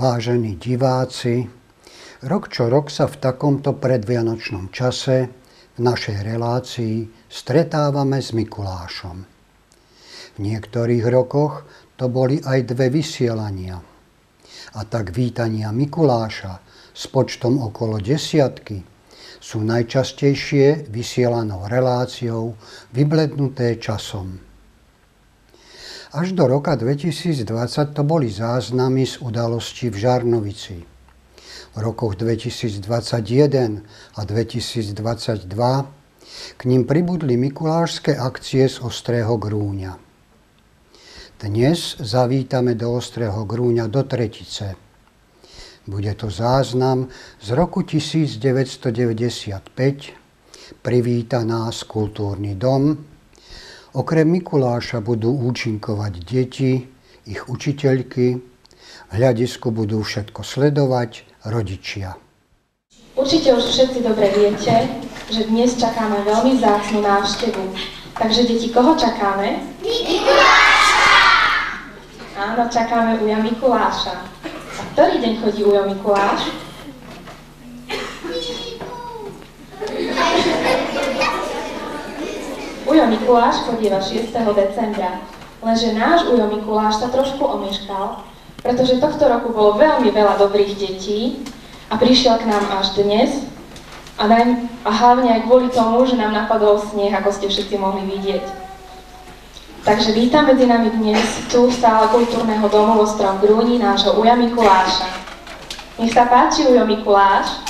Vážení diváci, rok čo rok sa v takomto predvianočnom čase v našej relácii stretávame s Mikulášom. V niektorých rokoch to boli aj dve vysielania. A tak vítania Mikuláša s počtom okolo desiatky sú najčastejšie vysielanou reláciou vyblednuté časom. Až do roka 2020 to boli záznamy z udalosti v Žarnovici. V rokoch 2021 a 2022 k ním pribudli mikulášské akcie z Ostrého Grúňa. Dnes zavítame do Ostrého Grúňa do Tretice. Bude to záznam z roku 1995, privíta nás kultúrny dom, Okrem Mikuláša budú účinkovať deti, ich učiteľky, v hľadisku budú všetko sledovať rodičia. Určite už všetci dobre viete, že dnes čakáme veľmi zácnú návštevu. Takže deti, koho čakáme? Mikuláša! Áno, čakáme uja Mikuláša. A ktorý deň chodí ujo Mikuláš? Ujo Mikuláš chodíva 6. decembra, lenže náš Ujo Mikuláš sa trošku omeškal, pretože tohto roku bolo veľmi veľa dobrých detí a prišiel k nám až dnes a, daj, a hlavne aj kvôli tomu, že nám napadol sneh, ako ste všetci mohli vidieť. Takže vítam medzi nami dnes tu v stále kultúrneho domu v Ostrom Grúni nášho Uja Mikuláša. Nech sa páči, Ujo Mikuláš.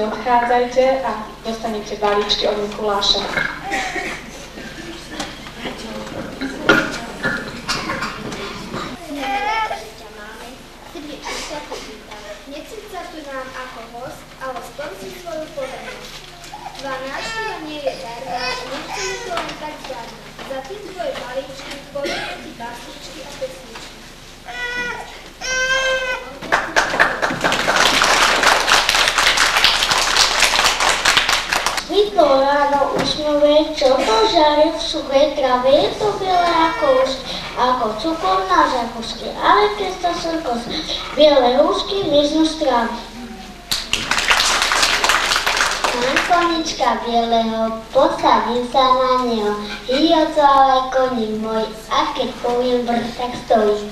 Neodchádzajte a dostanete balíčky od Mikuláša. Necíť tu nám ako host, ale splň si svoju povinnosť. Návšteva nie je darná, nechceme to len tak zvládnuť. Za tým tvoje balíčky, tvoje ti básničky a pesničky. Vidno ráno usňové, čo to suchej trave, je to biele ako už, ako cukor na zakusky, ale keď sa slnko biele húsky miznú z. Mám konička bieleho, posadím sa na neho, hýjoco ale koník môj, a keď poviem brr, tak stojí.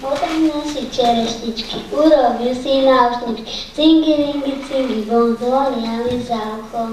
Otrhne si čerešničky, urobil si náušničky, cingy, ringy, cingy, von zvonia mi za uchom.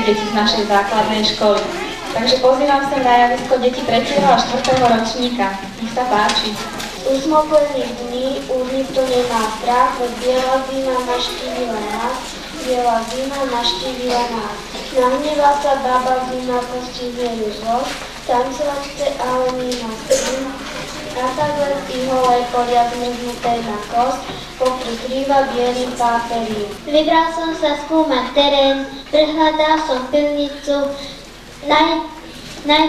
Všetky deti z našej základnej školy. Takže pozývam sa na javisko deti 3. a 4. ročníka. Nech sa páči. Už sme plní dní, už nikto nemá strach, biela zima naštívila nás, biela zima naštívila nás. Nahnevá sa baba zima pustí zveru zlosť, tancovať chce, ale nemá. Na takhle ihole poriadne znuté na kost, pokrýva bielý páperín. Vybral som sa skúmať terén, prehľadal som pivnicu, naj, naj,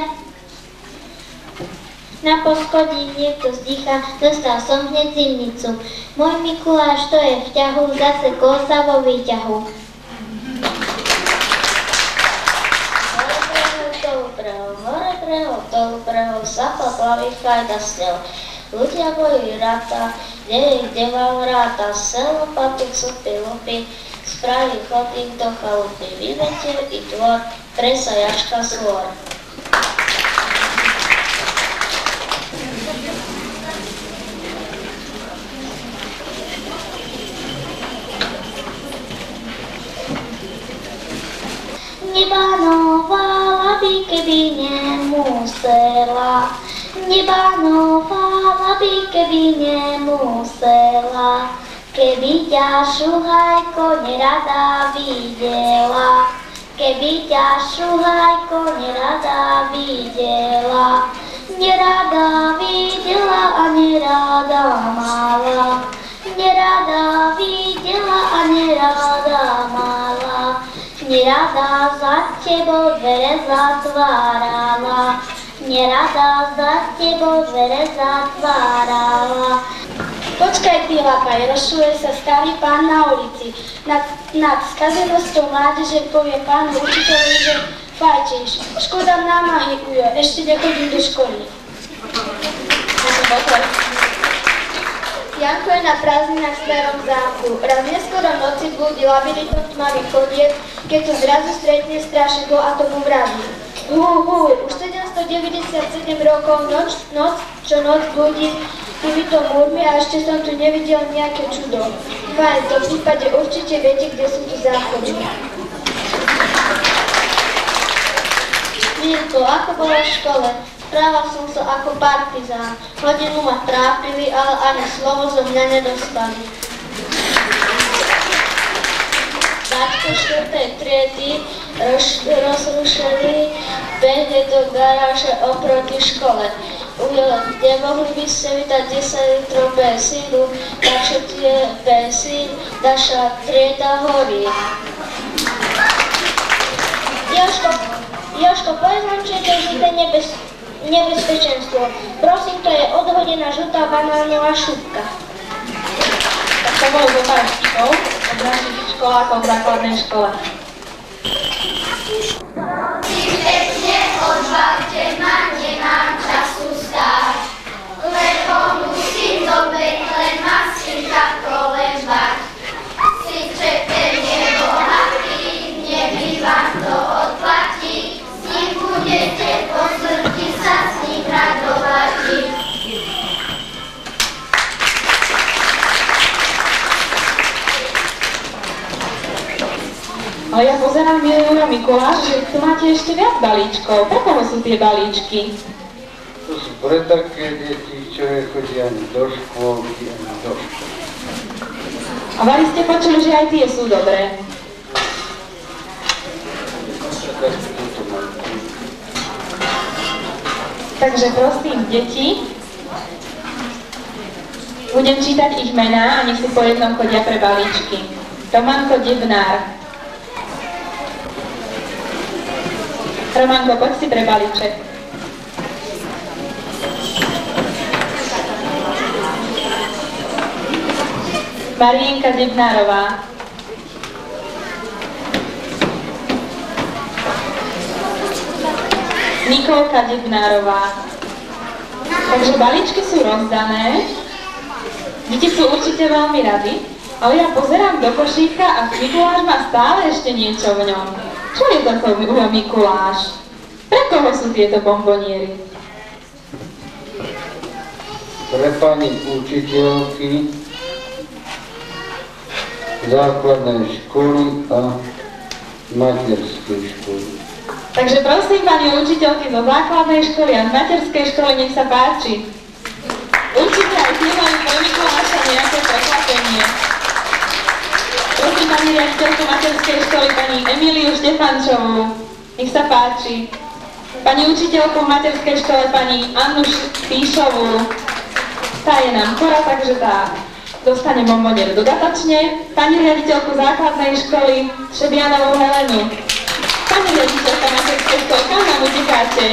na poschodí niekto zdýcha, dostal som hneď zimnicu. Môj Mikuláš to je v ťahu, zase kosa vo výťahu. Hore prehol, dolu prehol, sa poplaví fajda s Ľudia boli rata, kde kde vám ráta, selo, papik, supy, lupy, spraví chodík do chalupy, vyvetil i tvor, presa jaška svor. Nebanovala by, keby nemusela. Nebanovala by, keby nemusela. Keby ťa šuhajko nerada videla. Keby ťa šuhajko nerada videla. Nerada videla a nerada mala. Nerada videla a nerada mala. Nerada za tebou dvere zatvárala, nerada za tebou dvere zatvárala. Počkaj ty, lapaj, rozšuje sa starý pán na ulici. Nad, nad skazenosťou mládeže povie pán učiteľovi, že fajčíš. Škoda námahy, ujo, ešte nechodím do školy. Janko je na prázdninách v starom zámku. Raz neskoro noci blúdi labyrintom tmavý chodiek, keď to zrazu stretne strašidlo a tomu vraví. Hú, hú, už 797 rokov noc, noc, čo noc blúdi týmito múrmi a ešte som tu nevidel nejaké čudo. Fajn, to v prípade určite viete, kde sú tu záchody. Mirko, ako bolo v škole? Správal som sa ako partizán. Hodinu ma trápili, ale ani slovo zo mňa nedostali. Štvrtej triedy roz, rozrušili behne do garáže oproti škole. Ujo, nemohli by ste mi dať 10 litrov benzínu, takže tie benzín, naša trieda horí. Joško, Joško, povedz nám, čo je to žité nebez, nebezpečenstvo. Prosím, to je odhodená žltá banánová šupka. Tak to bolo zo pár školákov v základnej škole. Prosím pekne, odvalte ma, nemám času stáť, lebo musím do len masinka kolebať. Máte ešte viac balíčkov. Pre koho sú tie balíčky? To sú pre také deti, čo chodia do škôlky, ani do školy. A vali ste počuli, že aj tie sú dobré. Takže prosím, deti, budem čítať ich mená a nech si po jednom chodia pre balíčky. Romanko Debnár. Romanko, poď si pre balíček. Marienka Debnárová. Nikolka Debnárová. Takže balíčky sú rozdané. Deti sú určite veľmi rady, ale ja pozerám do košíka a Mikuláš má stále ešte niečo v ňom. Čo je to to Mikuláš? Pre koho sú tieto bomboniery? Pre pani učiteľky základnej školy a materskej školy. Takže prosím pani učiteľky zo základnej školy a z materskej školy, nech sa páči. Určite aj tie majú pre Mikuláša nejaké prekvapenie. Prosím pani riaditeľku materskej školy, pani Emíliu Štefančovú. Nech sa páči. Pani učiteľku v materskej škole, pani Annu Píšovú. Tá je nám chora, takže tá dostane bombonier dodatočne. Pani riaditeľku základnej školy Šebianovú Helenu. Pani riaditeľka materskej školy, kam nám utekáte?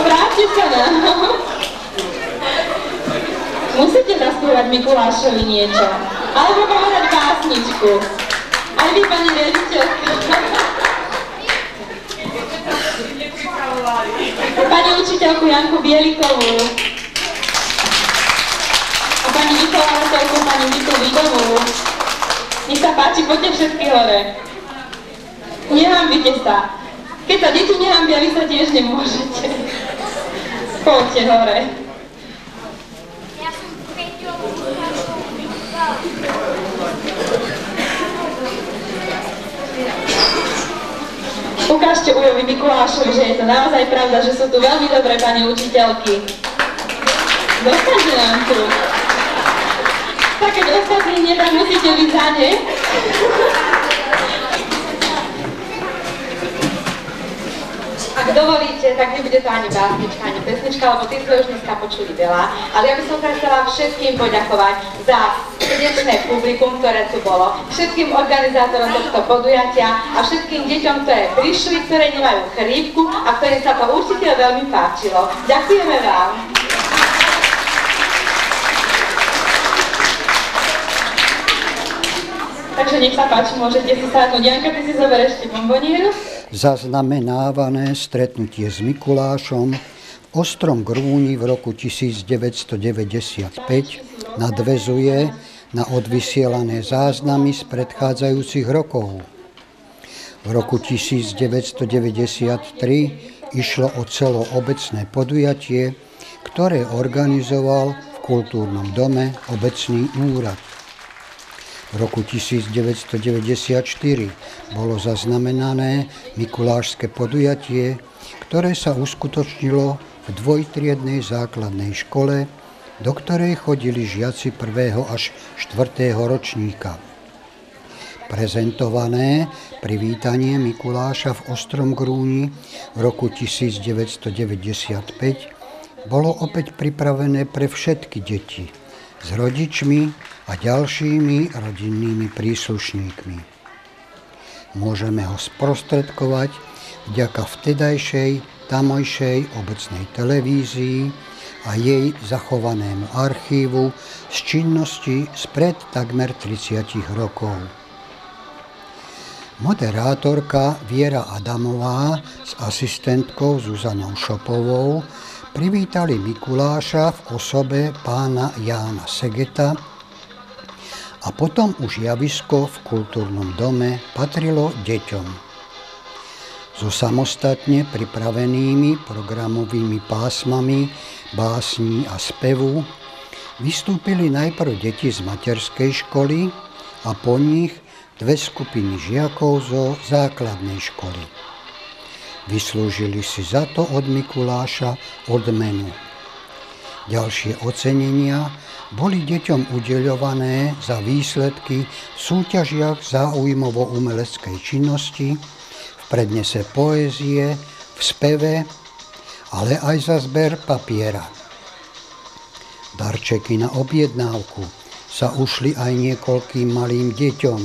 Vráťte sa nám. Musíte zaspievať Mikulášovi niečo. Alebo povedať básničku. Aj vy, pani riaditeľka. pani učiteľku Janku Bielikovú a pani vychovávateľku pani Vitu Vidovú. Nech sa páči, poďte všetky hore. Nehambite sa. Keď sa deti nehambia, vy sa tiež nemôžete. Poďte hore. Ja som Peťo Ukážte Ujovi Mikulášovi, že je to naozaj pravda, že sú tu veľmi dobré pani učiteľky. Dostaňte nám tu. Tak keď ostatní nie, tak musíte byť za ne. Ak dovolíte, tak nebude to ani básnička, ani pesnička, lebo tých sme už dneska počuli veľa. Ale ja by som sa chcela všetkým poďakovať za srdečné publikum, ktoré tu bolo, všetkým organizátorom tohto podujatia a všetkým deťom, ktoré prišli, ktoré nemajú chrípku a ktorým sa to určite veľmi páčilo. Ďakujeme vám. Takže nech sa páči, môžete si sadnúť. Janka, ty si zoberieš ešte bombonieru. Zaznamenávané stretnutie s Mikulášom v Ostrom Grúni v roku 1995 nadvezuje na odvysielané záznamy z predchádzajúcich rokov. V roku 1993 išlo o celoobecné podujatie, ktoré organizoval v kultúrnom dome obecný úrad. V roku 1994 bolo zaznamenané Mikulášske podujatie, ktoré sa uskutočnilo v dvojtriednej základnej škole, do ktorej chodili žiaci 1. až 4. ročníka. Prezentované privítanie Mikuláša v Ostrom Grúni v roku 1995 bolo opäť pripravené pre všetky deti s rodičmi a ďalšími rodinnými príslušníkmi. Môžeme ho sprostredkovať vďaka vtedajšej tamojšej obecnej televízii a jej zachovanému archívu z činnosti spred takmer 30 rokov. Moderátorka Viera Adamová s asistentkou Zuzanou Šopovou privítali Mikuláša v osobe pána Jána Segeta, a potom už javisko v kultúrnom dome patrilo deťom. So samostatne pripravenými programovými pásmami básní a spevu vystúpili najprv deti z materskej školy a po nich dve skupiny žiakov zo základnej školy. Vyslúžili si za to od Mikuláša odmenu. Ďalšie ocenenia boli deťom udeľované za výsledky v súťažiach záujmovo-umeleckej činnosti, v prednese poézie, v speve, ale aj za zber papiera. Darčeky na objednávku sa ušli aj niekoľkým malým deťom,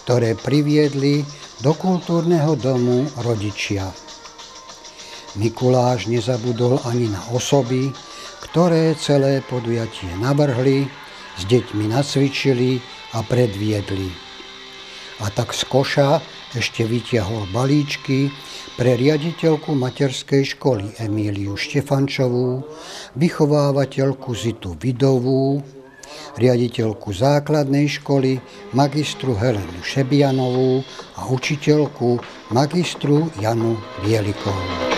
ktoré priviedli do kultúrneho domu rodičia. Mikuláš nezabudol ani na osoby, ktoré celé podujatie navrhli, s deťmi nacvičili a predviedli. A tak z koša ešte vytiahol balíčky pre riaditeľku materskej školy Emíliu Štefančovú, vychovávateľku Zitu Vidovú, riaditeľku základnej školy magistru Helenu Šebianovú a učiteľku magistru Janu Bielikovú.